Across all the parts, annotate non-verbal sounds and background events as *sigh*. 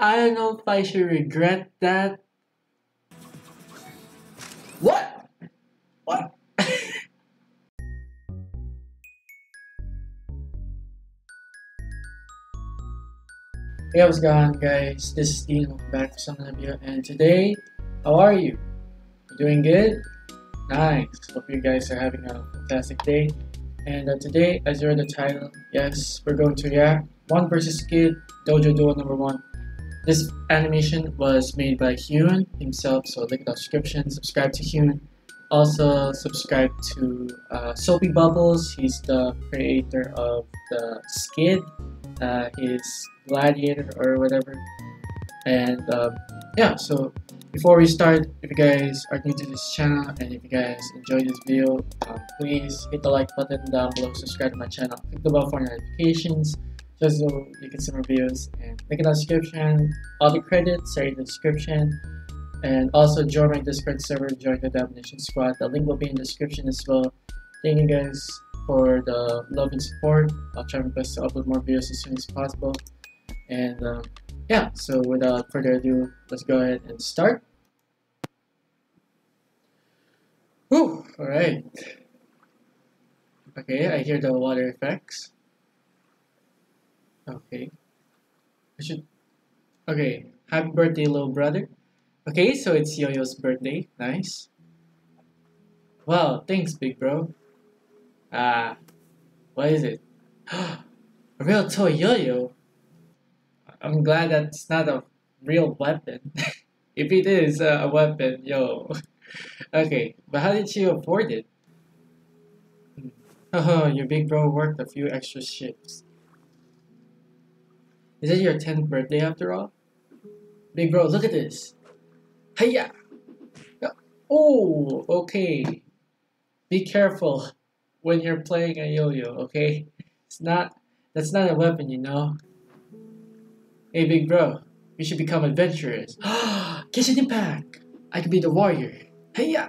I don't know if I should regret that. What? What? *laughs* hey, what's going on, guys? This is Dean. Welcome back to some video. And today, how are you? You doing good? Nice. Hope you guys are having a fantastic day. And uh, today, as you read the title, yes, we're going to react One versus Skid Dojo Duel number one. This animation was made by Hyun himself, so link in the description. Subscribe to Hyun. Also, subscribe to uh, Soapy Bubbles. He's the creator of the Skid, uh, his Gladiator or whatever. And um, yeah, so before we start, if you guys are new to this channel and if you guys enjoyed this video, um, please hit the like button down below, subscribe to my channel, click the bell for notifications just so you can see videos and link in the description. All the credits are in the description. And also join my Discord server, join the Domination Squad. The link will be in the description as well. Thank you guys for the love and support. I'll try my best to upload more videos as soon as possible. And um, yeah, so without further ado, let's go ahead and start. Whew, alright. Okay, I hear the water effects. Okay. I should... Okay, happy birthday little brother. Okay, so it's Yo-Yo's birthday. Nice. Wow, thanks big bro. Ah, uh, what is it? *gasps* a real toy Yo-Yo? I'm glad that's not a real weapon. *laughs* if it is uh, a weapon, yo. *laughs* okay, but how did you afford it? Oh, *laughs* your big bro worked a few extra shifts. Is it your 10th birthday after all? Big bro, look at this. Hiya! Oh, okay. Be careful when you're playing a yo-yo, okay? It's not, that's not a weapon, you know? Hey, big bro, we should become adventurers. Catch *gasps* an impact! I could be the warrior. Yeah!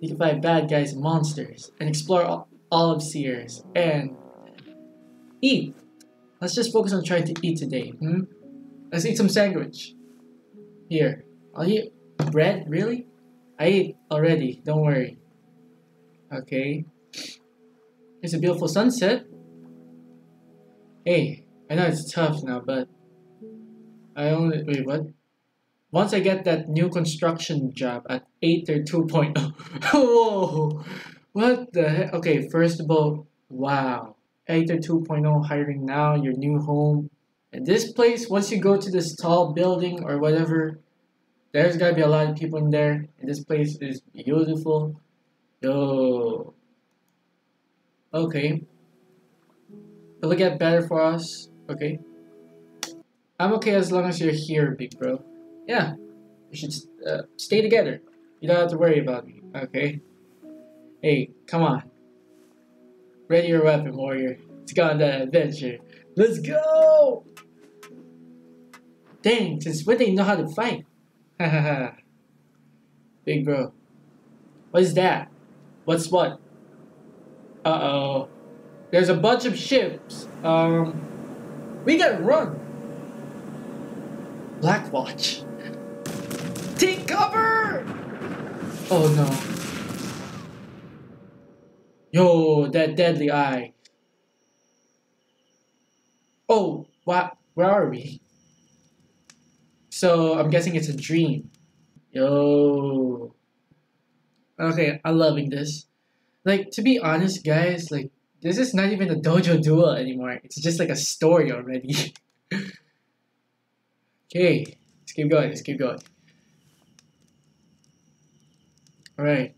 We can fight bad guys and monsters, and explore all, all of Sears, and eat. Let's just focus on trying to eat today, hmm? Let's eat some sandwich. Here, I'll eat bread, really? I ate already, don't worry. Okay. It's a beautiful sunset. Hey, I know it's tough now, but I only wait what? Once I get that new construction job at Aether 2.0. *laughs* Whoa! What the heck? Okay, first of all, wow. Aether 2.0 hiring now, your new home. And this place, once you go to this tall building or whatever, there's gotta be a lot of people in there. And this place is beautiful. Yo. Okay. It'll get better for us. Okay. I'm okay as long as you're here, big bro. Yeah, we should uh, stay together. You don't have to worry about me, okay? Hey, come on. Ready your weapon, warrior. Let's go on that adventure. Let's go! Dang, since when they know how to fight? Hahaha. Big bro. What is that? What's what? Uh-oh. There's a bunch of ships. Um, we gotta run. Blackwatch. Take cover! Oh no. Yo, that deadly eye. Oh, what? Where are we? So, I'm guessing it's a dream. Yo. Okay, I'm loving this. Like, to be honest, guys, like, this is not even a Dojo duel anymore. It's just like a story already. *laughs* Okay, let's keep going, let's keep going. Alright.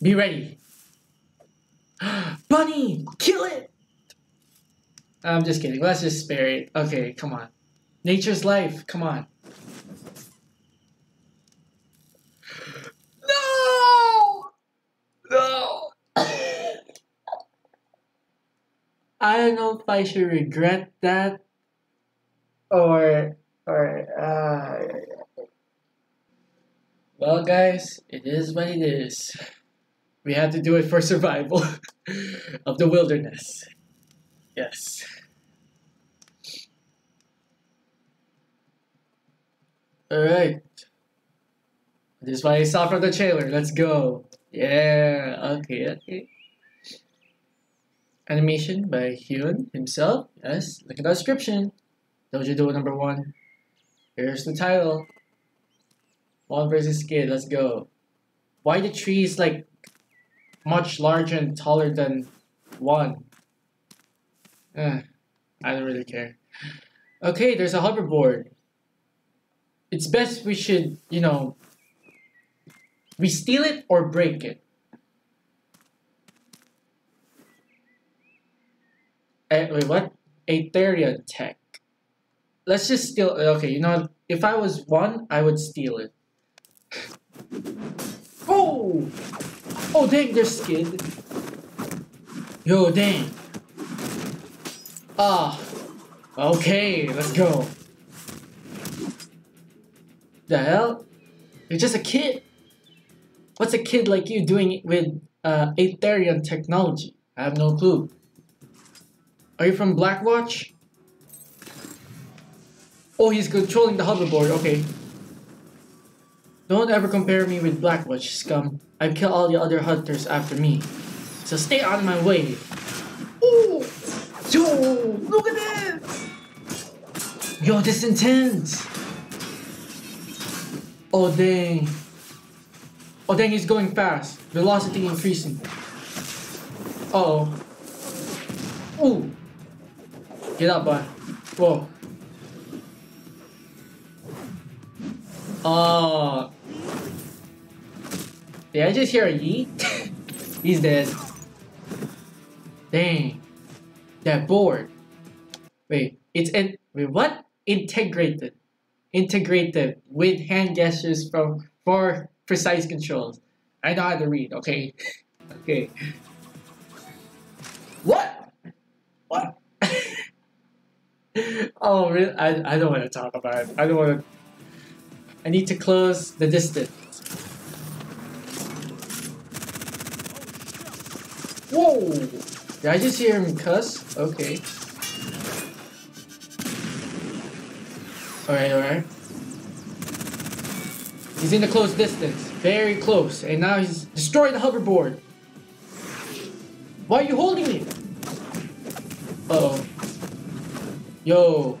Be ready. *gasps* Bunny! Kill it! I'm just kidding. Let's just spare it. Okay, come on. Nature's life. Come on. No! No! *coughs* I don't know if I should regret that or or uh well guys, it is what it is. We had to do it for survival *laughs* of the wilderness. Yes. Alright. This is what I saw from the trailer. Let's go. Yeah, okay, okay. Animation by Hyun himself. Yes, look at the description. Dojo Duel number one. Here's the title. One versus Skid, let's go. Why the trees like much larger and taller than one? Eh, I don't really care. Okay, there's a hoverboard. It's best we should, you know, we steal it or break it. Uh, wait, what? Aetherian tech. Let's just steal. Okay, you know, if I was one, I would steal it. *laughs* oh! Oh, dang, they're skid. Yo, dang. Ah. Okay, let's go. The hell? You're just a kid. What's a kid like you doing with uh, Aetherian technology? I have no clue. Are you from Blackwatch? Oh, he's controlling the hoverboard, okay. Don't ever compare me with Blackwatch, scum. I've killed all the other hunters after me. So stay on my way. Ooh! Yo! Look at this! Yo, this is intense! Oh, dang. Oh, dang, he's going fast. Velocity increasing. Uh oh. Ooh! Get up, bud. Whoa. Oh. Did I just hear a yeet? *laughs* He's dead. Dang. That board. Wait, it's in wait what? Integrated. Integrated with hand gestures from for precise controls. I know how to read, okay? *laughs* okay. What? What? *laughs* oh, really? I, I don't want to talk about it. I don't want to. I need to close the distance. Whoa! Did I just hear him cuss? Okay. Alright, alright. He's in the close distance. Very close. And now he's destroyed the hoverboard. Why are you holding it? Uh oh Yo.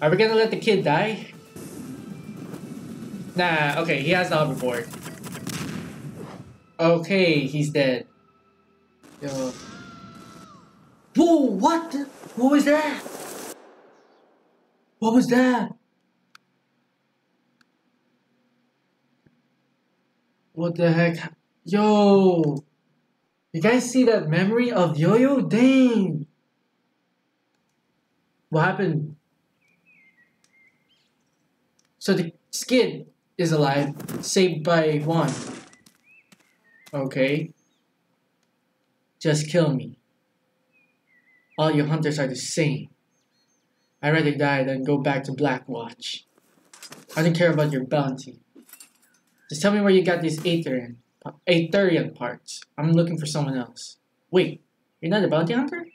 Are we gonna let the kid die? Nah, okay, he has the hoverboard. Okay, he's dead. Yo. Whoa, what? What was that? What was that? What the heck? Yo! You guys see that memory of Yo-Yo? Dang! What happened? So the skid is alive, saved by one. Okay. Just kill me. All you hunters are the same. I'd rather die than go back to Blackwatch. I don't care about your bounty. Just tell me where you got these Aetherian, Aetherian parts. I'm looking for someone else. Wait, you're not a bounty hunter?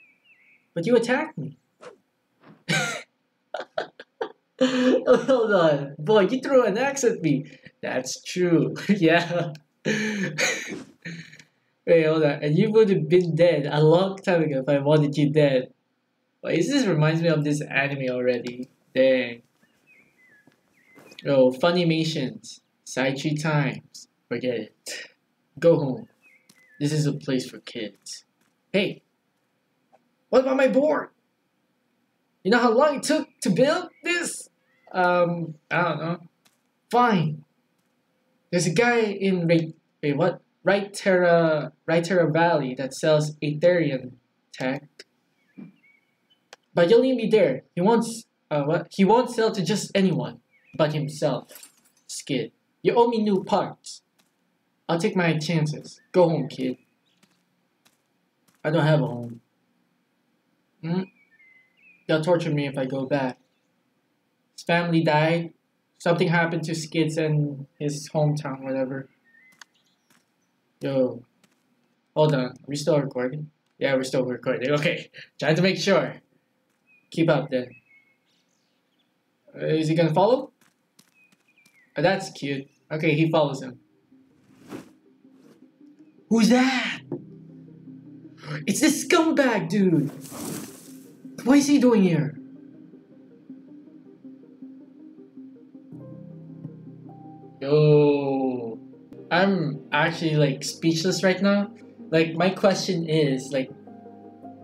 But you attacked me. oh, *laughs* hold on. Boy, you threw an axe at me. That's true. *laughs* yeah. *laughs* Wait, hold on. And you would have been dead a long time ago if I wanted you dead. Wait, this reminds me of this anime already. Dang. Oh, Funimations. Saichi times. Forget it. Go home. This is a place for kids. Hey, what about my board? You know how long it took to build this? Um, I don't know. Fine. There's a guy in wait, wait what? Right Terra Right Terra Valley that sells Aetherian tech. But you'll need me there. He wants uh what? He won't sell to just anyone but himself. Skid. You owe me new parts. I'll take my chances. Go home, kid. I don't have a home. Hmm? They'll torture me if I go back. His family died. Something happened to Skids and his hometown, whatever. Yo. Hold on. Are we still recording? Yeah, we're still recording. Okay, *laughs* trying to make sure. Keep up then. Uh, is he gonna follow? Oh, that's cute. Okay, he follows him. Who's that? It's this scumbag dude! What is he doing here? Yo, I'm actually like speechless right now. Like my question is like,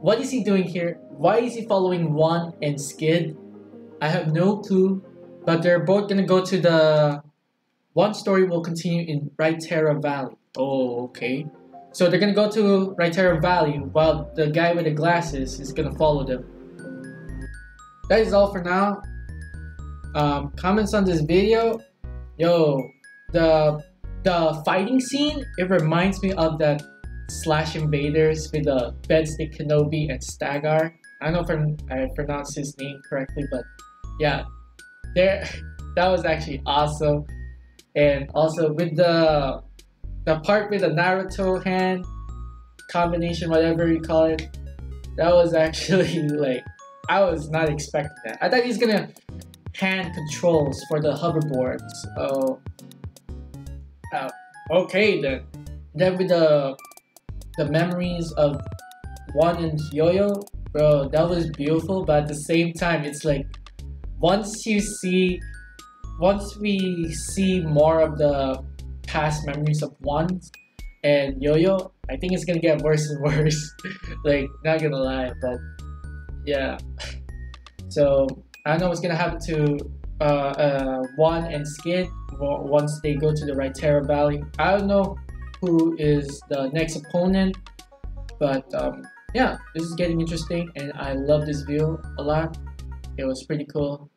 what is he doing here? Why is he following One and Skid? I have no clue, but they're both gonna go to the. One story will continue in Rytera Valley. Oh, okay. So they're gonna go to Rytera Valley while the guy with the glasses is gonna follow them. That is all for now. Um, comments on this video. Yo, the the fighting scene, it reminds me of that Slash Invaders with the Bedstick Kenobi and Staggar. I don't know if I pronounced his name correctly, but yeah, there *laughs* that was actually awesome. And also with the the part with the Naruto hand combination, whatever you call it, that was *laughs* actually like I was not expecting that. I thought he's gonna hand controls for the hoverboards. Oh, uh, okay then. Then with the the memories of One and Yo-Yo, bro, that was beautiful. But at the same time, it's like once you see, once we see more of the past memories of One and Yo-Yo, I think it's gonna get worse and *laughs* worse. like, not gonna lie, but yeah. *laughs* So I don't know what's gonna happen to uh, uh, One and Skid once they go to the Rytera Valley. I don't know who is the next opponent, but um, yeah, this is getting interesting, and I love this view a lot. It was pretty cool,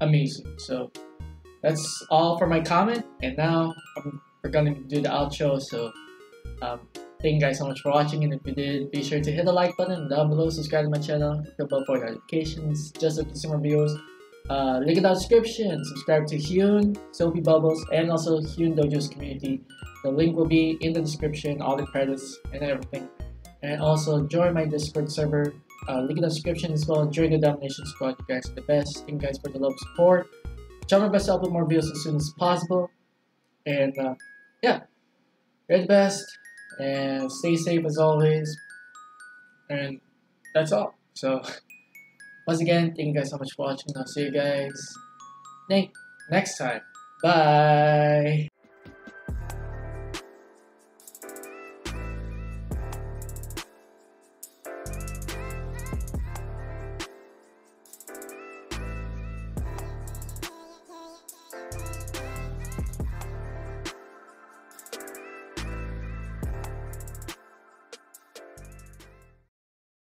amazing. So that's all for my comment, and now I'm, we're gonna do the outro. So um, thank you guys so much for watching, and if you did, be sure to hit the like button down below, subscribe to my channel, hit the bell for notifications, just see more videos. Uh, link in the description. Subscribe to Hyun, Soapy Bubbles, and also Hyun Dojo's community. The link will be in the description, all the credits and everything. And also join my Discord server. Uh, link in the description as well. Join the Domination Squad. You guys are the best. Thank you guys for the love support. Try my best to upload more videos as soon as possible. And uh, yeah, you're the best. And stay safe as always. And that's all. So. *laughs* Once again, thank you guys so much for watching. I'll see you guys next time. Bye!